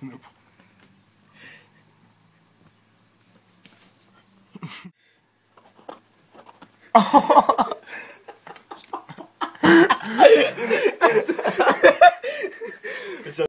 スヌープ